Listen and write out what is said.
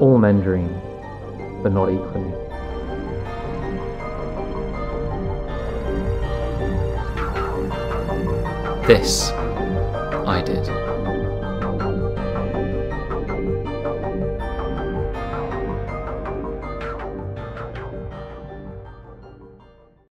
All men dream, but not equally. This I did.